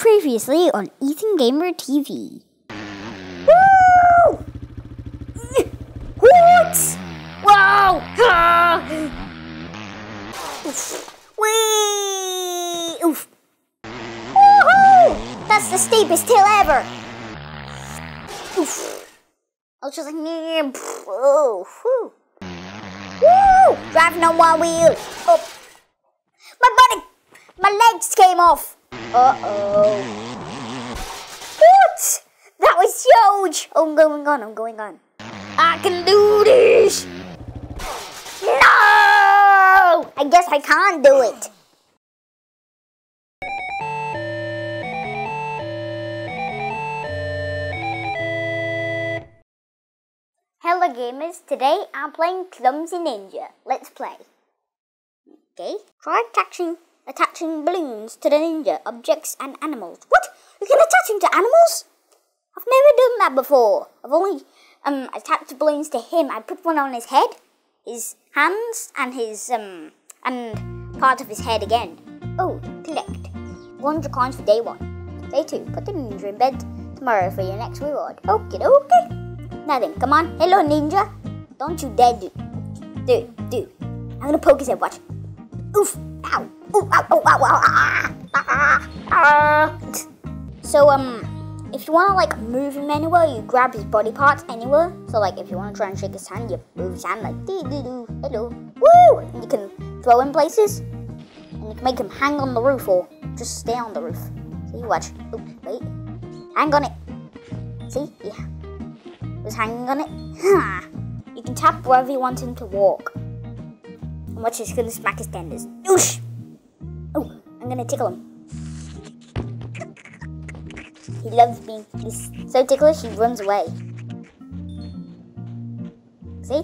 Previously on Ethan Gamer TV. Woo! What? Wow! Ah! Whee! Oof. Woohoo! That's the steepest hill ever. Oof. I was just like, "Nyeh, pff, oh, whew. Woo! Driving on one wheel. Up. My body, my legs came off. Uh oh. What? That was huge. Oh, I'm going on. I'm going on. I can do this. No! I guess I can't do it. Hello gamers, today I'm playing Clumsy Ninja. Let's play. Okay, try attaching attaching balloons to the ninja, objects and animals. What? You can attach them to animals? I've never done that before. I've only um attached balloons to him. I put one on his head, his hands, and his um and part of his head again. Oh, collect 100 coins for day one. Day two, put the ninja in bed tomorrow for your next reward. Okay, okay. Now then, come on. Hello, ninja. Don't you dare do. Do, do. I'm gonna poke his head. Watch. Oof. Ow. So, um, if you wanna like move him anywhere, you grab his body parts anywhere. So, like, if you wanna try and shake his hand, you move his hand like doo doo doo. Hello. Woo! And you can throw him places. And you can make him hang on the roof or just stay on the roof. See, watch. Wait. Hang on it. See? Yeah was hanging on it. you can tap wherever you want him to walk. And watch, he's gonna smack his tendons. Oosh! Gonna tickle him. He loves me. He's so ticklish, he runs away. See?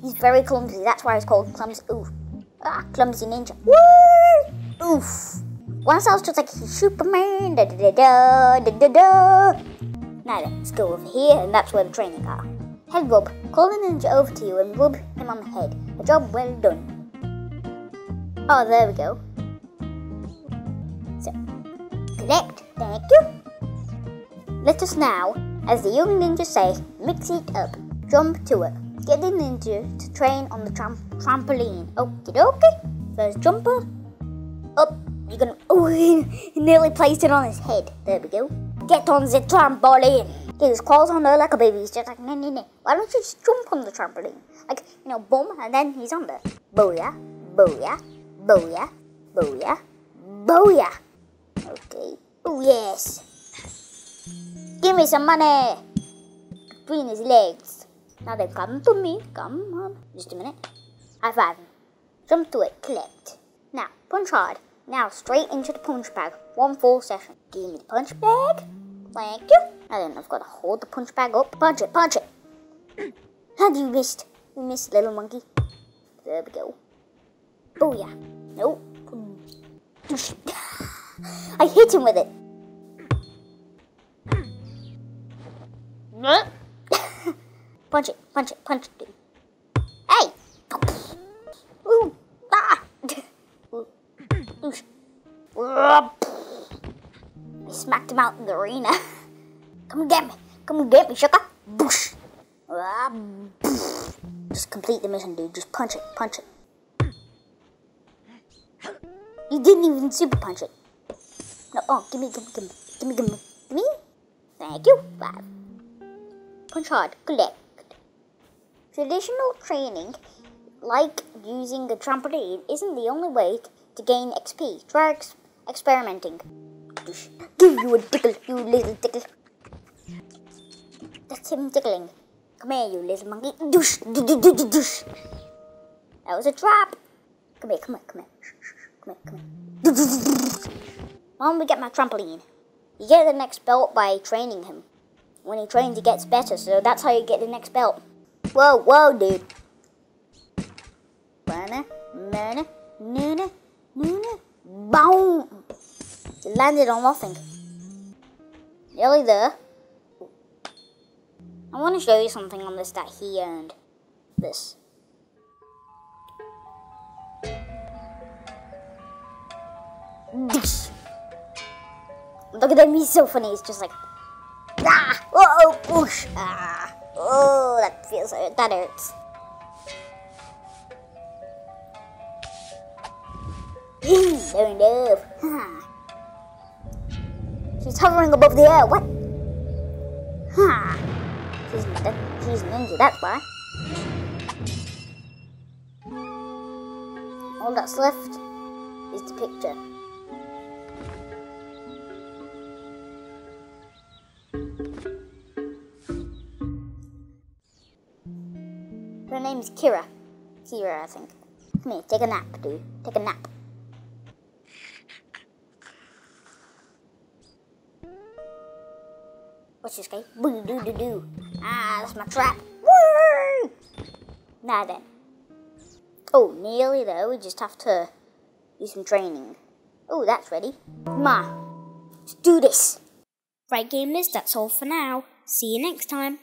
He's very clumsy. That's why he's called clumsy. Oof. Ah, clumsy ninja. Woo! Oof. Once I was just like, Superman. Da da da da da da. Now let's go over here, and that's where the training are. Head rub. Call the ninja over to you and rub him on the head. A job well done. Oh, there we go. Collect. Thank you. Let us now, as the young ninjas say, mix it up. Jump to it. Get the ninja to train on the tram trampoline. Okie dokie. First jumper. Up. You're gonna. Oh, he nearly placed it on his head. There we go. Get on the trampoline. Get his claws on there like a baby. He's just like, no, no, no. Why don't you just jump on the trampoline? Like, you know, boom, and then he's on there. Booyah, booyah, booyah, booyah, booyah. Okay. Oh, yes. Give me some money. Between his legs. Now they come to me. Come on. Just a minute. High five. Jump to it. Collect. Now, punch hard. Now straight into the punch bag. One full session. Give me the punch bag. Thank you. And then I've got to hold the punch bag up. Punch it, punch it. How do you missed? You missed, little monkey. There we go. Oh yeah. Nope. I hit him with it. punch it, punch it, punch it, dude. Hey! Ooh, ah! I smacked him out in the arena. Come and get me. Come and get me, sugar. Boosh. Just complete the mission, dude. Just punch it. Punch it. You didn't even super punch it. No, oh, give me, give me, give me, give me, give me, give me. Thank you. Punch hard. Collect. Traditional training, like using a trampoline, isn't the only way to gain XP. Try ex experimenting. Give you a tickle, you little tickle. That's him tickling. Come here, you little monkey. Douche, douche, That was a trap. Come here, come here, come here. Come here, come here. When we get my trampoline, you get the next belt by training him. When he trains, he gets better, so that's how you get the next belt. Whoa, whoa, dude. Mana, mana, nuna, nuna, boom. It landed on nothing. Nearly there. I want to show you something on this that he earned. This. Look at him, he's so funny. He's just like, ah, oh, whoosh, ah, oh, that feels hurt. That hurts. Don't know. She's hovering above the air. What? Huh. She's that, she's ninja. That's why. All that's left is the picture. Her name's Kira. Kira, I think. Come here, take a nap, dude. Take a nap. What's this guy? Boo doo doo doo. Ah, that's my trap. Woo! Now then. Oh, nearly there. We just have to do some training. Oh, that's ready. Ma. Let's do this. Right, gamers, that's all for now. See you next time.